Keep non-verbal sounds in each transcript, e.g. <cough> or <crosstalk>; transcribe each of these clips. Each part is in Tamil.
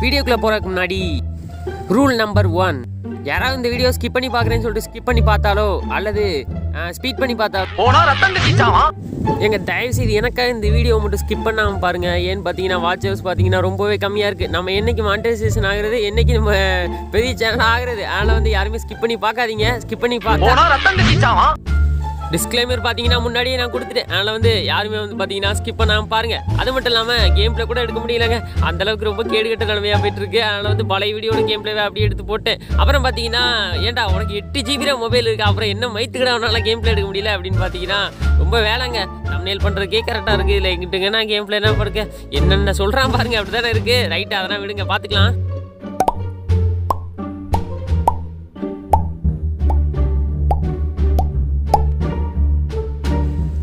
வீடியோக்குள்ளே போகிறதுக்கு முன்னாடி ரூல் நம்பர் ஒன் யாராவது இந்த வீடியோ ஸ்கிப் பண்ணி பார்க்குறேன்னு சொல்லிட்டு ஸ்கிப் பண்ணி பார்த்தாலோ அல்லது ஸ்பீட் பண்ணி பார்த்தாலோ போனா ரத்தம் கட்டிச்சாவான் எங்க தயவு செய்து எனக்காக இந்த வீடியோ மட்டும் ஸ்கிப் பண்ணாமல் பாருங்க. ஏன்னு பார்த்தீங்கன்னா வாட்ச் ஹவர்ஸ் பார்த்தீங்கன்னா ரொம்பவே கம்மியாக இருக்குது நம்ம என்னைக்கு மானிட்டைசேஷன் ஆகுறது என்னைக்கு நம்ம பெரிய சேனல் ஆகுறது அதனால் வந்து யாருமே ஸ்கிப் பண்ணி பார்க்காதீங்க. ஸ்கிப் பண்ணி பார்த்தா டிஸ்க்ளைமர் பார்த்தீங்கன்னா முன்னாடியே நான் கொடுத்துட்டேன். அதனால் வந்து யாருமே வந்து பார்த்தீங்கன்னா ஸ்கிப் பண்ணாமல் பாருங்கள் அது மட்டும் இல்லாமல் கேம் பிளே கூட எடுக்க முடியலங்க. அந்தளவுக்கு ரொம்ப கேடுகட்ட கட்ட போயிட்டு போயிட்டுருக்கு. அதனால் வந்து பழைய வீடியோட கேம் பிளேவை அப்படியே எடுத்து போட்டேன் அப்புறம் பார்த்தீங்கன்னா ஏன்டா உனக்கு எட்டு ஜிபி மொபைல் இருக்குது அப்புறம் என்ன மைத்துக்கிட அவனால கேம் பிளே எடுக்க முடியல அப்படின்னு பார்த்தீங்கன்னா ரொம்ப வேலைங்க. தம்னேல் பண்ணுறதுக்கே கரெக்டாக இருக்குது இல்லை எங்கிட்டுங்கன்னா கேம் பிளே என்ன பண்ணுறேன் என்னென்ன சொல்கிறான் பாருங்கள் அப்படி தானே இருக்குது ரைட்டு அதெல்லாம் விடுங்க பார்த்துக்கலாம்.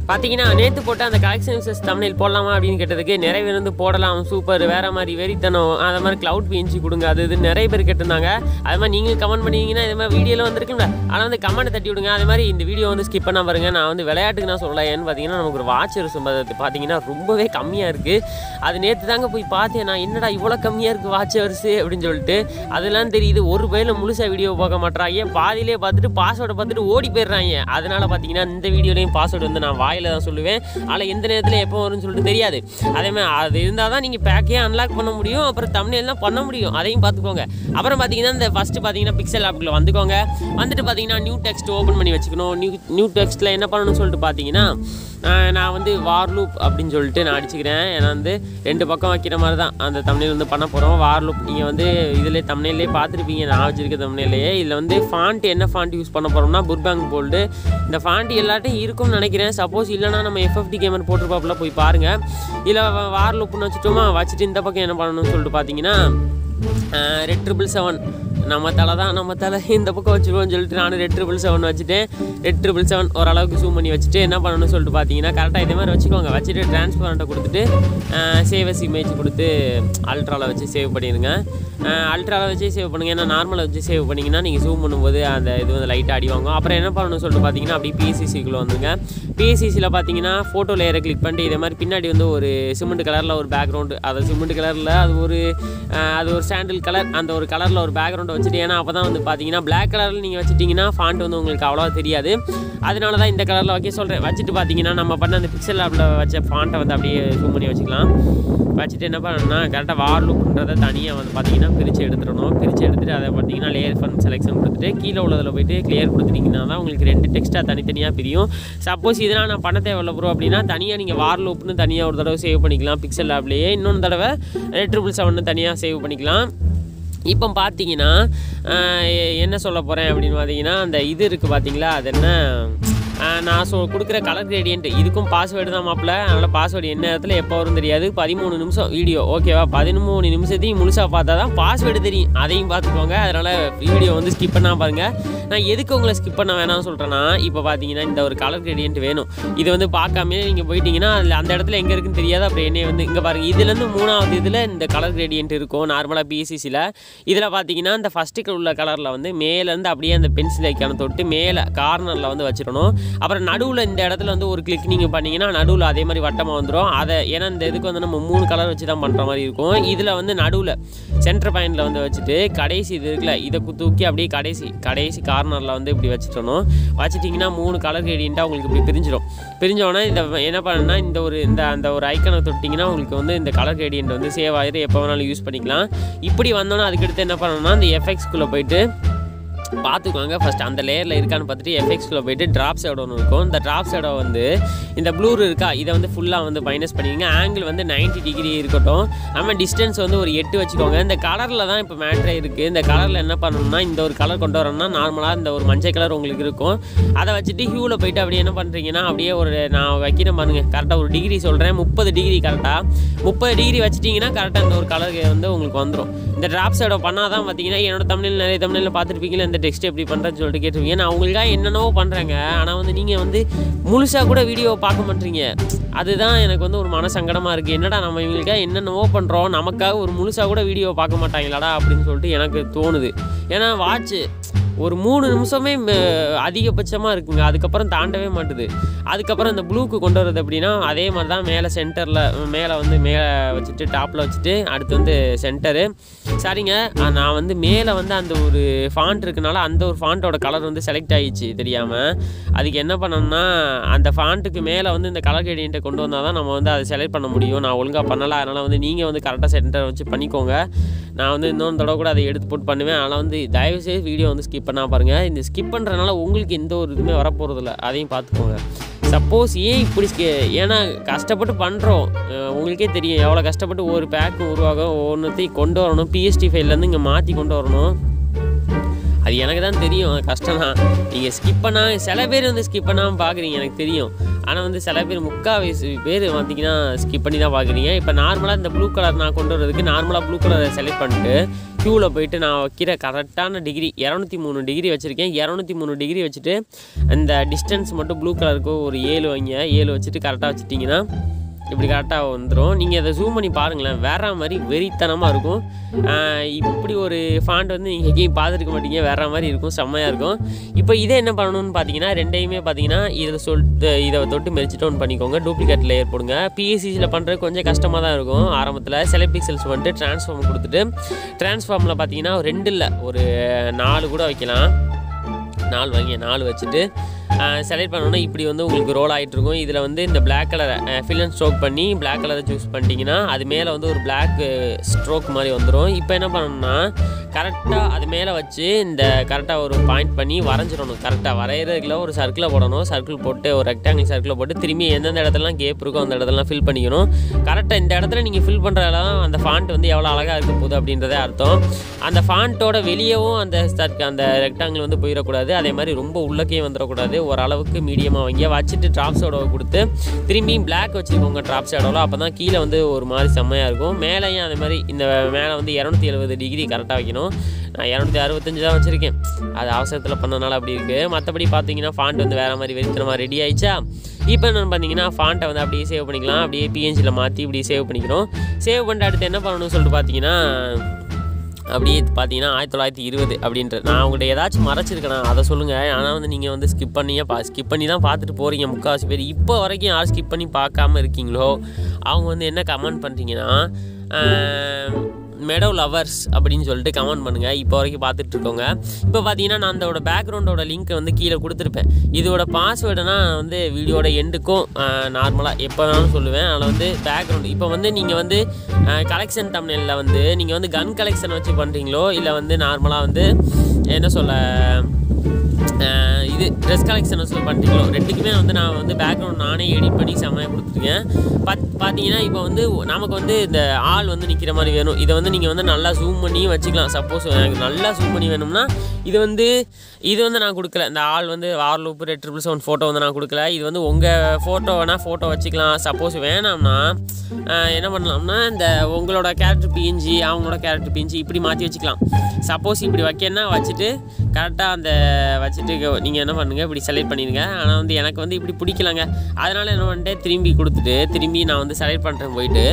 பார்த்தீங்கன்னா நேற்று போட்டு அந்த கலெக்ஷன் விசஸ் தமிழில் போடலாமா அப்படின்னு கேட்டதுக்கு நிறைய பேர் வந்து போடலாம் சூப்பர் வேற மாதிரி வெறித்தனம் அது மாதிரி க்ளவுட் பிஎன்சி கொடுங்க அது இது நிறைய பேர் கேட்டிருந்தாங்க. அது மாதிரி நீங்கள் கமெண்ட் பண்ணீங்கன்னா இது மாதிரி வீடியோவில் வந்துருக்குல்ல ஆனால் வந்து கமெண்ட் தட்டி விடுங்க. அது மாதிரி இந்த வீடியோ வந்து ஸ்கிப் பண்ண பாருங்க நான் வந்து விளையாட்டுக்கு நான் சொல்லலை. ஏன்னு பார்த்தீங்கன்னா நமக்கு ஒரு வாட்ச் வருஷம் பார்த்தீங்கன்னா ரொம்பவே கம்மியாக இருக்குது அது நேற்று தாங்க போய் பார்த்தேன். நான் என்னடா இவ்வளோ கம்மியாக இருக்குது வாட்ச் வருஷு அப்படின்னு சொல்லிட்டு அதெல்லாம் தெரியுது. ஒரு பயில முழுசாக வீடியோ பார்க்க மாட்டேறாங்க. பாதியிலே பார்த்துட்டு பாஸ்வேர்டை பார்த்துட்டு ஓடி போயிடுறாங்க. அதனால் பார்த்தீங்கன்னா இந்த வீடியோலையும் பாஸ்வேர்டு வந்து நான் வாய் வாயில் தான் சொல்லுவேன். ஆனால் எந்த நேரத்தில் எப்போ வரும்னு சொல்லிட்டு தெரியாது. அதே மாதிரி அது இருந்தால் தான் நீங்கள் பேக்கே அன்லாக் பண்ண முடியும். அப்புறம் தமிழ்லாம் பண்ண முடியும். அதையும் பார்த்துக்கோங்க. அப்புறம் பார்த்தீங்கன்னா இந்த ஃபஸ்ட்டு பார்த்தீங்கன்னா பிக்சல் ஆப்பில் வந்துக்கோங்க. வந்துட்டு பார்த்தீங்கன்னா நியூ டெக்ஸ்ட் ஓப்பன் பண்ணி வச்சுக்கணும். நியூ நியூ டெக்ஸ்ட்டில் என்ன பண்ணணும்னு சொல்லிட்டு பார்த்தீங்கன்னா நான் வந்து வார்லூப் அப்படின்னு சொல்லிட்டு நான் அடிச்சுக்கிறேன். ஏன்னா வந்து ரெண்டு பக்கம் வைக்கிற மாதிரி தான் அந்த தமிழில் வந்து பண்ண போகிறோம் வார்லூப் நீங்கள் வந்து இதில் தமிழ்லேயே பார்த்துருப்பீங்க. நான் வச்சுருக்க தமிழ்லேயே இதில் வந்து ஃபாண்ட் என்ன ஃபாண்ட் யூஸ் பண்ண போகிறோம்னா புர்பேங்க் போல்டு இந்த ஃபாண்ட் எல்லாட்டையும் இருக்கும்னு நினைக்கிறேன். சப்போஸ் இல்லைனா நம்ம எஃப்எஃப்டி கேமர் போட்டிருப்பாப்புல போய் பாருங்கள் இதில் வார்லூப்னு வச்சுட்டோமா? வச்சுட்டு இந்த பக்கம் என்ன பண்ணணும்னு சொல்லிட்டு பார்த்தீங்கன்னா ரெட் ட்ரிபிள் செவன் நம்ம தலை தான் நம்ம தலை இந்த பக்கம் வச்சுருவோம்னு சொல்லிட்டு நான் ரெட் ட்ரிபிள் செவன் வச்சுட்டேன் ரெட் ட்ரிபிள் செவன் ஓரளவுக்கு ஜூம் பண்ணி வச்சுட்டு என்ன பண்ணணும்னு சொல்லிட்டு பார்த்தீங்கன்னா கரெக்டாக இதே மாதிரி வச்சுக்கோங்க. வச்சுட்டு டிரான்ஸ்பரண்ட்டை கொடுத்துட்டு சேவஸ் இமேஜ் கொடுத்து அல்ட்ராவில் வச்சு சேவ் பண்ணிடுங்க. அல்ட்ராவில் வச்சு சேவ் பண்ணுங்கள் ஏன்னா நார்மலாக வச்சு சேவ் பண்ணிங்கன்னா நீங்கள் ஜூம் பண்ணும்போது அந்த இது வந்து லைட்டாக அடி வாங்கும். அப்புறம் என்ன பண்ணணும்னு சொல்லிட்டு பார்த்தீங்கன்னா அப்படியே பிஎஸ்சிசிக்குள்ளே வந்துங்க பிஎஸ்சிசியில் பார்த்தீங்கன்னா ஃபோட்டோ லேயரை கிளிக் பண்ணிட்டு இதே மாதிரி பின்னாடி வந்து ஒரு சிமெண்ட் கலரில் ஒரு பேக்ரவுண்டு அது சிமெண்ட் கலரில் அது ஒரு அது ஒரு சாண்டில் கலர் அந்த ஒரு கலரில் ஒரு பேக்ரவுண்டு வச்சுட்டு ஏன்னா அப்போ தான் வந்து பார்த்தீங்கன்னா பிளாக் கலரில் நீங்கள் வச்சுட்டிங்கன்னா ஃபாண்ட் வந்து உங்களுக்கு அவ்வளோவா தெரியாது. அதனால தான் இந்த கலரில் வைக்க சொல்கிறேன் வச்சுட்டு பார்த்தீங்கன்னா நம்ம பண்ண அந்த பிக்சல் ஆப்பில் வச்ச ஃபாண்ட்டை வந்து அப்படியே ஜூம் பண்ணி வச்சுக்கலாம். வச்சுட்டு என்ன பண்ணணும்னா கரெக்டாக வார்லுப்ன்றதை தனியாக வந்து பார்த்தீங்கன்னா பிரித்து எடுத்துடணும். பிரித்து எடுத்துகிட்டு அதை பார்த்தீங்கன்னா லேயர் ஃபன் செலெக்ஷன் கொடுத்துட்டு கீழே உள்ளதில் போயிட்டு கிளியர் கொடுத்துட்டிங்கன்னா தான் உங்களுக்கு ரெண்டு டெக்ஸ்ட்டாக தனித்தனியாக பிரியும். சப்போஸ் இதெல்லாம் நான் பண்ண தேவையில்ல ப்ரோ அப்படின்னா தனியாக நீங்கள் வார்லூப்னு தனியாக ஒரு தடவை சேவ் பண்ணிக்கலாம் பிக்சல் ஆப்லேயே இன்னொன்று தடவை ரெட் ட்ரிபிள் செவன் தனியாக சேவ் பண்ணிக்கலாம். இப்போ பார்த்தீங்கன்னா என்ன சொல்ல போகிறேன் அப்படின்னு பார்த்தீங்கன்னா அந்த இது இருக்குது பார்த்தீங்களா? அது என்ன? நான் சொ கொடுக்குற கலர் கிரேடியன்ட் இதுக்கும் பாஸ்வேர்டு தான் மாப்பிள்ள. அதனால் பாஸ்வேர்டு என்ன இடத்துல எப்போ வரும் தெரியாது. பதிமூணு நிமிஷம் வீடியோ ஓகேவா பதிமூணு நிமிஷத்தையும் முழுசாக பார்த்தா தான் பாஸ்வேர்டு தெரியும். அதையும் பார்த்துக்கோங்க. அதனால் வீடியோ வந்து ஸ்கிப் பண்ணால் பாருங்கள் நான் எதுக்கு உங்களை ஸ்கிப் பண்ண வேணாம்னு சொல்கிறேன்னா இப்போ பார்த்தீங்கன்னா இந்த ஒரு கலர் கிரேடியன்ட் வேணும். இது வந்து பார்க்காம நீங்கள் போயிட்டீங்கன்னா அதில் அந்த இடத்துல எங்கே இருக்குன்னு தெரியாது. அப்புறம் என்னைய வந்து இங்கே பாருங்கள் இதுலேருந்து மூணாவது இதில் இந்த கலர் கிரேடியன்ட் இருக்கும். நார்மலாக பிஎஸ்சிசியில் இதில் பார்த்தீங்கன்னா இந்த ஃபஸ்ட்டுக்கு உள்ள கலரில் வந்து மேலேருந்து அப்படியே அந்த பென்சில் ஐக்கான தொட்டு மேலே கார்னரில் வந்து வச்சிடணும். அப்புறம் நடுவில் இந்த இடத்துல வந்து ஒரு கிளிக் நீங்கள் பண்ணீங்கன்னா நடுவில் அதே மாதிரி வட்டமாக வந்துடும் அதை ஏன்னா இந்த இதுக்கு வந்து நம்ம மூணு கலர் வச்சு தான் பண்ணுற மாதிரி இருக்கும். இதில் வந்து நடுவில் சென்டர் பாயிண்டில் வந்து வச்சுட்டு கடைசி இது இருக்குல்ல இதை தூக்கி அப்படியே கடைசி கடைசி கார்னரில் வந்து இப்படி வச்சுட்டணும். வச்சுட்டிங்கன்னா மூணு கலர் கிரேடியண்ட்டாக உங்களுக்கு இப்படி பிரிஞ்சிடும் பிரிஞ்சோடனே இந்த என்ன பண்ணுன்னா இந்த ஒரு இந்த அந்த ஒரு ஐக்கனை தொட்டிங்கன்னா உங்களுக்கு வந்து இந்த கலர் கிரேடியன்ட் வந்து சேவ் ஆகிடும் எப்போ வேணாலும் யூஸ் பண்ணிக்கலாம். இப்படி வந்தோன்னா அதுக்கடுத்து என்ன பண்ணணும்னா இந்த எஃபெக்ட்ஸ்குள்ளே போயிட்டு பார்த்துக்கோங்க. ஃபஸ்ட் அந்த லேயரில் இருக்கான்னு பார்த்துட்டு எஃபெக்ட்ஸில் போயிட்டு ட்ராப் ஷேடோ ஒன்று இருக்கும். இந்த ட்ராப் ஷேடோ வந்து இந்த ப்ளூர் இருக்கா? இதை வந்து ஃபுல்லாக வந்து மைனஸ் பண்ணிக்கங்க. ஆங்கிள் வந்து 90 டிகிரி இருக்கட்டும். நம்ம டிஸ்டன்ஸ் வந்து ஒரு எட்டு வச்சுக்கோங்க. இந்த கலரில் தான் இப்போ மேட்ரே இருக்குது இந்த கலரில் என்ன பண்ணணும்னா இந்த ஒரு கலர் கொண்டு வரணும்னா நார்மலாக இந்த ஒரு மஞ்சள் கலர் உங்களுக்கு இருக்கும். அதை வச்சுட்டு ஹியூவில் போயிட்டு அப்படியே என்ன பண்ணுறீங்கன்னா அப்படியே ஒரு நான் வைக்கிறேன் பாருங்க கரெக்டாக ஒரு டிகிரி சொல்கிறேன் முப்பது டிகிரி கரெக்டாக முப்பது டிகிரி வச்சிட்டிங்கன்னா கரெக்டாக இந்த ஒரு கலர் வந்து உங்களுக்கு வந்துடும் இந்த ட்ராப் ஷேடோ பண்ணால் தான் பார்த்தீங்கன்னா என்னோட தமிழில் நிறைய தமிழில் பார்த்துருப்பீங்களா இந்த டெக்ஸ்ட் எப்படி பண்ணுறேன்னு சொல்லிட்டு கேட்டிருப்பீங்க. நான் உங்களுக்காக என்னென்னவோ பண்ணுறேங்க ஆனால் வந்து நீங்கள் வந்து முழுசாக கூட வீடியோ பார்க்க மாட்டீங்க. அதுதான் எனக்கு வந்து ஒரு மன சங்கடமாக இருக்குது என்னடா நம்ம இவங்களுக்காக என்னென்னவோ பண்ணுறோம் நமக்காக ஒரு முழுசாக கூட வீடியோ பார்க்க மாட்டாங்களாடா அப்படின்னு சொல்லிட்டு எனக்கு தோணுது. ஏன்னா வாட்ச்சு ஒரு மூணு நிமிஷமே அதிகபட்சமாக இருக்குங்க. அதுக்கப்புறம் தாண்டவே மாட்டுது. அதுக்கப்புறம் இந்த ப்ளூக்கு கொண்டு வரது அப்படின்னா அதே மாதிரி தான் மேலே சென்டரில் மேலே வந்து மேலே வச்சுட்டு டாப்பில் வச்சுட்டு அடுத்து வந்து சென்டரு சரிங்க. நான் வந்து மேலே வந்து அந்த ஒரு ஃபாண்ட் இருக்கனால அந்த ஒரு ஃபாண்ட்டோட கலர் வந்து செலக்ட் ஆகிடுச்சு தெரியாமல் அதுக்கு என்ன பண்ணோம்னா அந்த ஃபாண்ட்டுக்கு மேலே வந்து இந்த கலர் கிரேடியண்ட்டை கொண்டு வந்தால் தான் நம்ம வந்து அதை செலக்ட் பண்ண முடியும். நான் ஒழுங்காக பண்ணலை அதனால் வந்து நீங்கள் வந்து கரெக்டாக சென்டர் வச்சு பண்ணிக்கோங்க. நான் வந்து இன்னொரு தடவை கூட அதை எடுத்து போட்டு பண்ணுவேன். அதனால் வந்து தயவுசெய்து வீடியோ வந்து ஸ்கிப் பண்ணால் பாருங்கள் இந்த ஸ்கிப் பண்ணுறதுனால உங்களுக்கு எந்த ஒரு இதுவுமே வரப்போகிறதில்ல அதையும் பார்த்துக்கோங்க. சப்போஸ் ஏன் இப்படி ஏன்னா கஷ்டப்பட்டு பண்ணுறோம் உங்களுக்கே தெரியும் எவ்வளோ கஷ்டப்பட்டு ஒரு பேக் உருவாகும் ஒவ்வொன்றத்தையும் கொண்டு வரணும். பிஎஸ்டி ஃபைல்லேருந்து இங்கே மாற்றி கொண்டு வரணும். அது எனக்கு தான் தெரியும் கஷ்டம் தான் நீங்கள் ஸ்கிப் பண்ணால் சில பேர் வந்து ஸ்கிப் பண்ணாமல் பார்க்குறீங்க எனக்கு தெரியும். ஆனால் வந்து சில பேர் முக்கால்வாசி பேர் பார்த்தீங்கன்னா ஸ்கிப் பண்ணி தான் பார்க்குறீங்க. இப்போ நார்மலாக இந்த ப்ளூ கலர் நான் கொண்டு வரதுக்கு நார்மலாக ப்ளூ கலரை செலக்ட் பண்ணிட்டு க்யூவில் போயிட்டு நான் வைக்கிற கரெக்டான டிகிரி இரநூத்தி மூணு டிகிரி வச்சுருக்கேன். இரநூத்தி மூணு டிகிரி வச்சுட்டு அந்த டிஸ்டன்ஸ் மட்டும் ப்ளூ கலருக்கு ஒரு ஏழு வைங்க. ஏழு வச்சுட்டு கரெக்டாக வச்சுட்டிங்கன்னா இப்படி கரெக்டாக வந்துடும் நீங்கள் அதை ஜூம் பண்ணி பாருங்களேன். வேற மாதிரி வெறித்தனமாக இருக்கும். இப்படி ஒரு ஃபாண்ட் வந்து நீங்கள் எங்கேயும் பார்த்துருக்க மாட்டீங்க. வேற மாதிரி இருக்கும். செம்மையாக இருக்கும். இப்போ இதை என்ன பண்ணணும்னு பார்த்தீங்கன்னா ரெண்டையுமே பார்த்தீங்கன்னா இதை சொல்லிட்டு இதை தொட்டு மெரிச்சிட்டோன் பண்ணிக்கோங்க. டூப்ளிகேட் லேயர் போடுங்க. பிஎஸ்சியில் பண்ணுறது கொஞ்சம் கஷ்டமாக தான் இருக்கும். ஆரம்பத்தில் சில பிக்சல்ஸ் வந்துட்டு ட்ரான்ஸ்ஃபார்ம் கொடுத்துட்டு ட்ரான்ஸ்ஃபார்மில் பார்த்தீங்கன்னா ரெண்டு இல்லை ஒரு நாலு கூட வைக்கலாம். நாலு வாங்கி நாலு வச்சுட்டு செலக்ட் பண்ணோன்னா இப்படி வந்து உங்களுக்கு ரோல் ஆகிட்டு இருக்கும் இதில் வந்து இந்த பிளாக் கலரை ஃபில் அண்ட் ஸ்ட்ரோக் பண்ணி பிளாக் கலரை சூஸ் பண்ணிட்டீங்கன்னா அது மேலே வந்து ஒரு பிளாக் ஸ்ட்ரோக் மாதிரி வந்துடும் இப்போ என்ன பண்ணணும்னா கரெக்டாக அது மேலே வச்சு இந்த கரெக்டாக ஒரு பாயிண்ட் பண்ணி வரைஞ்சிடணும். கரெக்டாக வரைகிறதுக்குள்ள ஒரு சர்க்கிளை போடணும். சர்க்கிள் போட்டு ஒரு ரெக்டாங்கிள் சர்க்கிளை போட்டு திரும்பி எந்தெந்த இடத்துலலாம் கேப் இருக்கோ அந்த இடத்துலலாம் ஃபில் பண்ணிக்கணும். கரெக்டாக இந்த இடத்துல நீங்கள் ஃபில் பண்ணுறதெல்லாம் அந்த ஃபாண்ட் வந்து எவ்வளோ அழகாக இருக்க போகுது அப்படின்றதே அர்த்தம். அந்த ஃபாண்ட்டோட வெளியவும் அந்த சர்க்கு அந்த ரெக்டாங்கிள் வந்து போயிடக்கூடாது. அதே மாதிரி ரொம்ப உள்ளக்கே வந்துடக்கூடாது. ஓரளவுக்கு மீடியமாக வைங்க வச்சுட்டு ட்ராப் ஷேடோவை கொடுத்து திரும்பியும் பிளாக் வச்சுக்கோங்க ட்ராப் ஷேடோவில் அப்போ தான் கீழே வந்து ஒரு மாதிரி செம்மையாக இருக்கும். மேலேயும் அதே மாதிரி இந்த மேலே வந்து இரநூத்தி எழுபது டிகிரி கரெக்டாக வைக்கணும். நான் இரநூத்தி அறுபத்தஞ்சு தான் வச்சுருக்கேன். அது அவசரத்தில் பண்ணனால அப்படி இருக்குது மற்றபடி பார்த்தீங்கன்னா ஃபாண்ட் வந்து வேறு மாதிரி வெறித்தனமாக ரெடி ஆயிடுச்சா? இப்போ என்னென்னு பார்த்தீங்கன்னா ஃபாண்ட்டை வந்து அப்படியே சேவ் பண்ணிக்கலாம். அப்படியே பிஎன்ஜியில் மாற்றி இப்படி சேவ் பண்ணிக்கிறோம். சேவ் பண்ணிட்டு அடுத்து என்ன பண்ணணும்னு சொல்லிட்டு பார்த்தீங்கன்னா அப்படியே பார்த்தீங்கன்னா ஆயிரத்தி தொள்ளாயிரத்தி இருபது அப்படின்ற நான் உங்கள்கிட்ட ஏதாச்சும் மறைச்சிருக்கேன் அதை சொல்லுங்கள் ஆனால் வந்து நீங்கள் வந்து ஸ்கிப் பண்ணியே பா ஸ்கிப் பண்ணி தான் பார்த்துட்டு போகிறீங்க முக்கால்வாசி பேர். இப்போ வரைக்கும் யார் ஸ்கிப் பண்ணி பார்க்காம இருக்கீங்களோ அவங்க வந்து என்ன கமெண்ட் பண்ணுறீங்கன்னா மெடோ லவர்ஸ் அப்படின்னு சொல்லிட்டு கமெண்ட் பண்ணுங்கள் இப்போ வரைக்கும் பார்த்துட்டு இருக்கோங்க. இப்போ பார்த்தீங்கன்னா நான் அதோட பேக்ரவுண்டோட லிங்க்கை வந்து கீழே கொடுத்துருப்பேன். இதோட பாஸ்வேர்டுனா வந்து வீடியோட எண்டுக்கும் நார்மலாக எப்போ வேணாலும் சொல்லுவேன். அதில் வந்து பேக்ரவுண்ட் இப்போ வந்து நீங்கள் வந்து கலெக்ஷன் தமிழில் வந்து நீங்கள் வந்து கன் கலெக்ஷன் வச்சு பண்ணுறீங்களோ இல்லை வந்து நார்மலாக வந்து என்ன சொல்ல இது ட்ரெஸ் கலெக்ஷன் சொல்லி பண்ணுறீங்களோ ரெண்டுக்குமே வந்து நான் வந்து பேக்ரவுண்ட் நானே எடிட் பண்ணி செம்மையாக கொடுத்துருக்கேன். பத் பார்த்தீங்கன்னா இப்போ வந்து நமக்கு வந்து இந்த ஆள் வந்து நிற்கிற மாதிரி வேணும். இதை வந்து நீங்கள் வந்து நல்லா ஜூம் பண்ணி வச்சுக்கலாம். சப்போஸ் எனக்கு நல்லா ஜூம் பண்ணி வேணும்னா இது வந்து இது வந்து நான் கொடுக்கல. இந்த ஆள் வந்து R loop red triple seven photo வந்து நான் கொடுக்கல. இது வந்து உங்கள் ஃபோட்டோ வேணால் ஃபோட்டோ வச்சுக்கலாம். சப்போஸ் வேணாம்னா என்ன பண்ணலாம்னா இந்த உங்களோட கேரக்டர் பிஎன்ஜி அவங்களோட கேரக்டர் பிஞ்சி இப்படி மாற்றி வச்சுக்கலாம். சப்போஸ் இப்படி வைக்கன்னா வச்சுட்டு கரெக்டாக அந்த வச்சுட்டு நீங்கள் என்ன பண்ணுங்கள் இப்படி செலக்ட் பண்ணிடுங்க. ஆனால் வந்து எனக்கு வந்து இப்படி பிடிக்கலங்க. அதனால் என்ன பண்ணிட்டேன் திரும்பி கொடுத்துட்டு திரும்பி நான் வந்து செலக்ட் பண்ணுறேன் போயிட்டு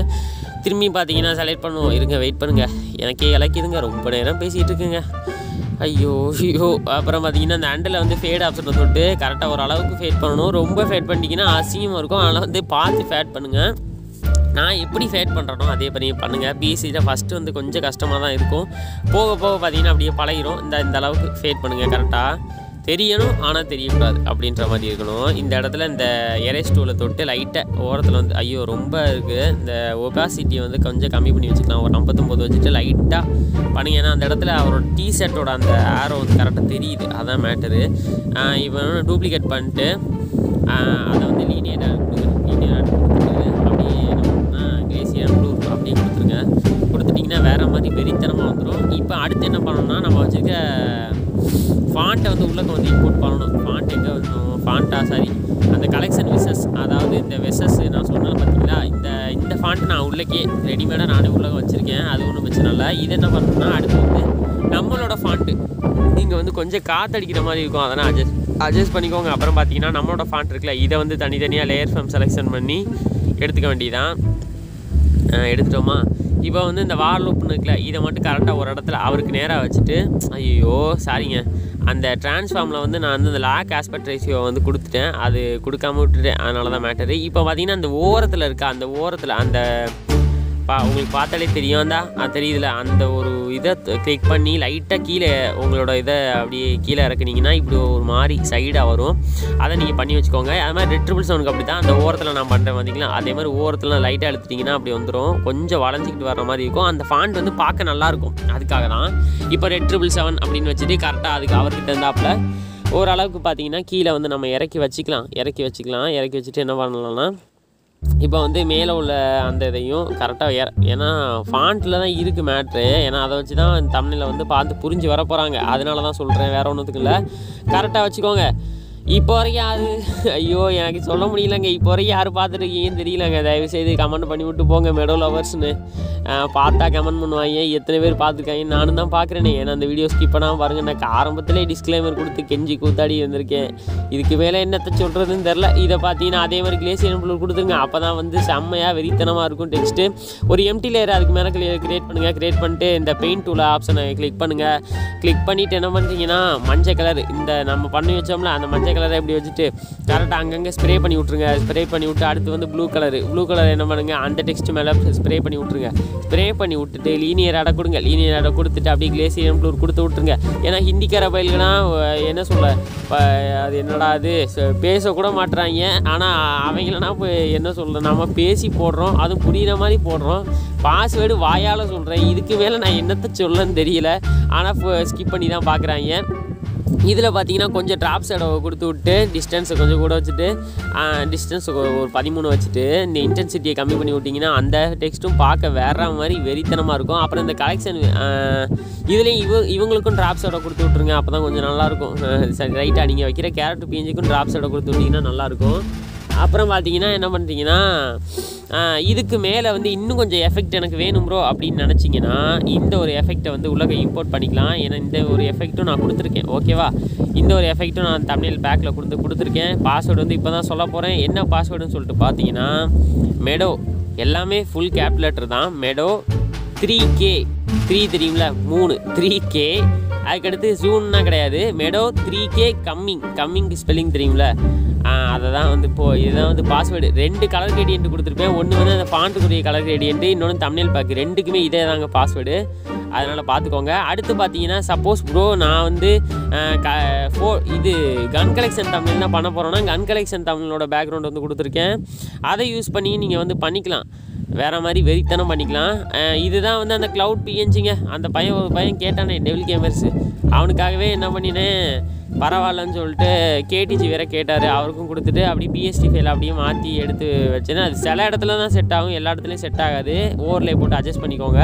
திரும்பி பார்த்தீங்கன்னா செலக்ட் பண்ணுவோம். இருங்க வெயிட் பண்ணுங்கள் எனக்கே இலக்கிதுங்க ரொம்ப நேரம் பேசிகிட்டு இருக்குங்க. ஐயோ ஐயோ. அப்புறம் பார்த்தீங்கன்னா அந்த அண்டில் வந்து ஃபேட் ஆப்ஷன் தொட்டு கரெக்டாக ஒரு அளவுக்கு ஃபேட் பண்ணணும். ரொம்ப ஃபேட் பண்ணிட்டீங்கன்னா அசிங்கமாக இருக்கும். அதனால் வந்து பார்த்து ஃபேட் பண்ணுங்கள் நான் எப்படி ஃபேட் பண்ணுறனோ அதே பண்ணி பண்ணுங்கள் பிஎஸ்சியில் ஃபஸ்ட்டு வந்து கொஞ்சம் கஷ்டமாக தான் இருக்கும். போக போக பார்த்தீங்கன்னா அப்படியே பழகிரும். இந்த இந்த அளவுக்கு ஃபேட் பண்ணுங்கள் கரெக்டாக தெரியணும் ஆனால் தெரியக்கூடாது அப்படின்ற மாதிரி இருக்கணும். இந்த இடத்துல இந்த எரேஸ் டூவில் தொட்டு லைட்டாக ஓரத்தில் வந்து ஐயோ ரொம்ப இருக்குது இந்த ஒபாசிட்டியை வந்து கொஞ்சம் கம்மி பண்ணி வச்சுக்கலாம். ஒரு ஐம்பத்தொம்போது வச்சுட்டு லைட்டாக பண்ணுங்க ஏன்னா அந்த இடத்துல அவரோட டீ ஷர்ட்டோட அந்த ஆரோ வந்து கரெக்டாக தெரியுது. அதான் மேட்டரு இப்போ டூப்ளிகேட் பண்ணிட்டு அதை வந்து லீனியராக லீனியராக கொடுத்துட்டு அப்படியே கிளேசியர் ப்ளூ அப்படியே கொடுத்துருங்க. கொடுத்துட்டிங்கன்னா வேறு மாதிரி வெறித்தனமாக வந்துடும் இப்போ அடுத்து என்ன பண்ணணும்னா நம்ம வச்சுருக்க ஃபாண்ட்டை வந்து உள்ளே வந்து இம்போர்ட் பண்ணணும். ஃபாண்ட் எங்கே வரணும் ஃபாண்ட்டா சாரி. அந்த கலெக்ஷன் விசஸ் அதாவது இந்த வெசஸ் நான் சொன்னேன் பார்த்தீங்களா இந்த இந்த ஃபாண்ட் நான் உள்ளக்கே ரெடிமேடாக நானே உள்ளே வச்சுருக்கேன். அது ஒன்றும் பிரச்சனை இல்லை. இது என்ன பண்ணணும்னா அடுத்து வந்து நம்மளோட ஃபாண்ட்டு நீங்கள் வந்து கொஞ்சம் காற்றடிக்கிற மாதிரி இருக்கும். அதெல்லாம் அட்ஜஸ்ட் அட்ஜஸ்ட் பண்ணிக்கோங்க. அப்புறம் பார்த்தீங்கன்னா நம்மளோட ஃபாண்ட் இருக்குல்ல இதை வந்து தனித்தனியாக லேயர் ஃபார்ம் செலெக்ஷன் பண்ணி எடுத்துக்க வேண்டியதான் எடுத்துட்டோமா? இப்போ வந்து இந்த வார் லூப்னு இருக்குல்ல இதை மட்டும் கரெக்டாக ஒரு இடத்துல அவருக்கு நேராக வச்சுட்டு ஐயோ சாரிங்க. அந்த டிரான்ஸ்ஃபார்மில் வந்து நான் வந்து இந்த லாக் ஆஸ்பெக்ட் ரேஷியோ வந்து கொடுத்துட்டேன். அது கொடுக்காம விட்டுட்டேன். அதனால தான் மேட்டரு இப்போ பார்த்தீங்கன்னா அந்த ஓரத்தில் இருக்க அந்த ஓரத்தில் அந்த பா உங்களுக்கு பார்த்தாலே தெரியும் தான் அது தெரியுதுல. அந்த ஒரு இதை கிளிக் பண்ணி லைட்டாக கீழே உங்களோட இதை அப்படியே கீழே இறக்குனீங்கன்னா இப்படி ஒரு மாதிரி சைடாக வரும். அதை நீங்கள் பண்ணி வச்சுக்கோங்க. அது மாதிரி ரெட்ரிபிள் சவுனுக்கு அப்படி தான் அந்த ஓரத்தில் நான் பண்ணுறேன் பார்த்தீங்களா அதே மாதிரி ஓரத்தில் லைட்டாக எடுத்துட்டிங்கன்னா அப்படி வந்துடும் கொஞ்சம் வளைஞ்சிக்கிட்டு வர மாதிரி இருக்கும். அந்த ஃபாண்ட் வந்து பார்க்க நல்லாயிருக்கும் அதுக்காக தான். இப்போ ரெட்ரிபிள் செவன் அப்படின்னு வச்சுட்டு கரெக்டாக அதுக்கு அவர்கிட்ட இருந்தாப்பில் ஓரளவுக்கு பார்த்தீங்கன்னா கீழே வந்து நம்ம இறக்கி வச்சுக்கலாம். இறக்கி வச்சுக்கலாம். இறக்கி வச்சுட்டு என்ன பண்ணலாம்னா இப்போ வந்து மேலே உள்ள அந்த இதையும் கரெக்டாக ஏற ஏன்னா ஃபாண்ட்டில் தான் இருக்குது மேட்ரு ஏன்னா அதை வச்சு தான் தமிழில் வந்து பார்த்து புரிஞ்சு வர போகிறாங்க அதனால தான் சொல்கிறேன் வேறு ஒன்றுத்துக்கு இல்லை. கரெக்டாக வச்சுக்கோங்க. இப்போ வரைக்கும் அது ஐயோ எனக்கு சொல்ல முடியலங்க. இப்போ வரைக்கும் யார் பார்த்துருக்கீங்கன்னு தெரியலங்க. தயவு செய்து கமெண்ட் பண்ணி விட்டு போங்க மெடோ லவர்ஸ்னு பார்த்தா கமெண்ட் பண்ணுவாங்க. எத்தனை பேர் பார்த்துருக்காங்க? நானும் தான் பார்க்குறேனே. ஏன்னா அந்த வீடியோ ஸ்கிப் பண்ணாமல் பாருங்கள் நான் ஆரம்பத்திலே டிஸ்க்ளைமர் கொடுத்து கெஞ்சி கூத்தாடி வந்திருக்கேன் இதுக்கு மேலே என்னத்தை சொல்கிறதுன்னு தெரில இதை பார்த்தீங்கன்னா அதே மாதிரி கிளேசியன் ப்ளூ கொடுத்துருங்க. அப்போ தான் வந்து செம்மையாக வெறித்தனமாக இருக்கும் டெக்ஸ்ட்டு ஒரு எம்டி லேயர் அதுக்கு மேலே கிரியேட் பண்ணுங்கள் கிரியேட் பண்ணிட்டு இந்த பெயிண்ட் டூல் ஆப்ஷனை கிளிக் பண்ணுங்கள் கிளிக் பண்ணிவிட்டு என்ன பண்ணுறீங்கன்னா மஞ்சள் கலர் இந்த நம்ம பண்ணி வச்சோம்ல அந்த மஞ்சள் கலரை இப்படி வச்சுட்டு கரெக்டாக அங்கங்கே ஸ்ப்ரே பண்ணி விட்ருங்க ஸ்ப்ரே பண்ணி விட்டு அடுத்து வந்து ப்ளூ கலரு ப்ளூ கலர் என்ன பண்ணுங்க? அந்த டெக்ஸ்ட் மேலே ஸ்ப்ரே பண்ணி விட்ருங்க ஸ்ப்ரே பண்ணி விட்டுட்டு லீனியர் அடை கொடுங்க. லீனியர் அடை கொடுத்துட்டு அப்படியே கிளேசியம் ப்ளூர் கொடுத்து விட்ருங்க ஏன்னா ஹிந்திக்கார பயில்கனா என்ன சொல்ல அது என்னடா அது? பேசக்கூட மாட்டுறாங்க ஆனால் அவங்களனா இப்போ என்ன சொல்ல நம்ம பேசி போடுறோம். அதுவும் புரிகிற மாதிரி போடுறோம். பாஸ்வேர்டு வாயால் சொல்கிறேன் இதுக்கு மேலே நான் என்னத்தை சொல்லன்னு தெரியல. ஆனால் ஸ்கிப் பண்ணி தான் பார்க்குறாங்க இதில் பார்த்தீங்கன்னா கொஞ்சம் ட்ராப் சைடை கொடுத்து விட்டு டிஸ்டன்ஸை கொஞ்சம் கூட வச்சுட்டு டிஸ்டன்ஸ் ஒரு பதிமூணு வச்சுட்டு இந்த இன்டென்சிட்டியை கம்மி பண்ணி விட்டிங்கன்னா அந்த டெக்ஸ்ட்டும் பார்க்க வேற மாதிரி வெறித்தனமாக இருக்கும். அப்புறம் இந்த கலெக்ஷன் இதுலேயும் இவ இவங்களுக்கும் ட்ராப் சைடை கொடுத்து விட்ருங்க அப்போ தான் கொஞ்சம் நல்லாயிருக்கும் <laughs> சரி ரைட்டாக நீங்கள் வைக்கிற கேரட் பீஞ்சுக்கும் ட்ராப் சைடை கொடுத்து விட்டிங்கன்னா நல்லாயிருக்கும் அப்புறம் பார்த்தீங்கன்னா என்ன பண்ணுறீங்கன்னா இதுக்கு மேலே வந்து இன்னும் கொஞ்சம் எஃபெக்ட் எனக்கு வேணும் ப்ரோ அப்படின்னு நினச்சிங்கன்னா இந்த ஒரு எஃபெக்ட்டை வந்து உள்ளக இம்போர்ட் பண்ணிக்கலாம். ஏன்னா இந்த ஒரு எஃபெக்ட்டும் நான் கொடுத்துருக்கேன். ஓகேவா இந்த ஒரு எஃபெக்ட்டும் நான் தமிழ் பேக்கில் கொடுத்து கொடுத்துருக்கேன். பாஸ்வேர்டு வந்து இப்போ தான் சொல்ல போகிறேன் என்ன பாஸ்வேர்டுன்னு சொல்லிட்டு பார்த்தீங்கன்னா மெடோ எல்லாமே ஃபுல் கேப்லேட்டர் தான். மெடோ த்ரீ கே த்ரீ தெரியுங்களா மூணு. த்ரீ கே அதுக்கடுத்து ஜூன்னா கிடையாது. Meadow three K coming coming spelling தெரியுங்களா அதை தான் வந்து இப்போது இதுதான் வந்து பாஸ்வேர்டு ரெண்டு கலர் கிரேடியன்ட் கொடுத்துருப்பேன். ஒன்று வந்து அந்த பாண்ட்டுக்குரிய கலர் கிரேடியன்ட் இன்னொன்று தமிழ் பேக் ரெண்டுக்குமே இதே தாங்க பாஸ்வேர்டு அதனால் பார்த்துக்கோங்க அடுத்து பார்த்தீங்கன்னா சப்போஸ் ப்ரோ நான் வந்து க ஃபோ இது கன் கலெக்ஷன் தமிழ் தான் பண்ண போகிறோன்னா கன் கலெக்ஷன் தமிழோட பேக்ரவுண்ட் வந்து கொடுத்துருக்கேன். அதை யூஸ் பண்ணி நீங்கள் வந்து பண்ணிக்கலாம். வேறு மாதிரி வெறித்தனம் பண்ணிக்கலாம். இதுதான் வந்து அந்த க்ளவுட் பிஎன்ஜிங்க அந்த பையன் ஒரு பையன் கேட்டானே டெவில் கேமர்ஸ் அவனுக்காகவே என்ன பண்ணினேன்? பரவாயில்லன்னு சொல்லிட்டு கேடிஜி வேற கேட்டார். அவருக்கும் கொடுத்துட்டு அப்படியே பிஎஸ்டி ஃபைல் அப்படியே மாற்றி எடுத்து வச்சேன்னா அது சில இடத்துல தான் செட் ஆகும் எல்லா இடத்துலையும் செட் ஆகாது. ஓவர்லே போட்டு அட்ஜஸ்ட் பண்ணிக்கோங்க.